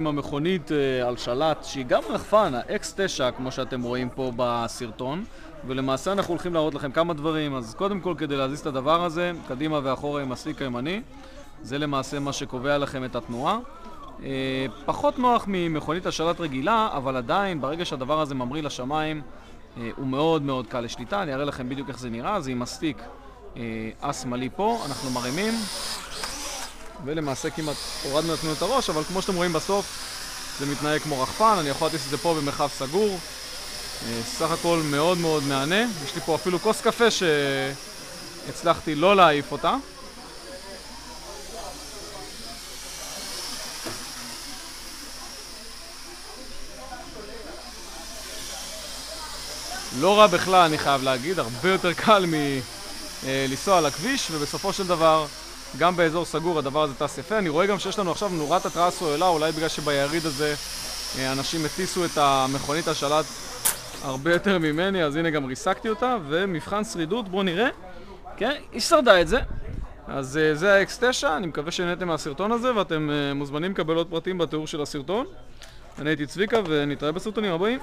עם המכונית על שלט שהיא גם רחפן, ה-X9 כמו שאתם רואים פה בסרטון. ולמעשה אנחנו הולכים להראות לכם כמה דברים. אז קודם כל כדי להזיז את הדבר הזה קדימה ואחורה עם הסליק הימני זה למעשה מה שקובע לכם את התנועה. פחות נוח ממכונית על שלט רגילה אבל עדיין ברגע שהדבר הזה ממריא לשמיים הוא מאוד מאוד קל לשליטה. אני אראה לכם בדיוק איך זה נראה. זה עם הסטיק השמאלי פה. אנחנו מרימים ולמעשה כמעט הורדנו לעצמנו את הראש, אבל כמו שאתם רואים בסוף זה מתנהג כמו רחפן, אני יכול להטיס את זה פה במרחב סגור. סך הכל מאוד מאוד מהנה. יש לי פה אפילו כוס קפה שהצלחתי לא להעיף אותה. לא רע בכלל אני חייב להגיד, הרבה יותר קל מלנסוע על הכביש ובסופו של דבר גם באזור סגור הדבר הזה טס יפה. אני רואה גם שיש לנו עכשיו נורת התרעה סוללה אולי בגלל שביריד הזה אנשים הטיסו את המכונית השלט הרבה יותר ממני אז הנה גם ריסקתי אותה ומבחן שרידות בואו נראה. כן, היא שרדה את זה. אז זה ה-X9 אני מקווה שנהנתם מהסרטון הזה ואתם מוזמנים לקבל עוד פרטים בתיאור של הסרטון. אני הייתי צביקה ונתראה בסרטונים הבאים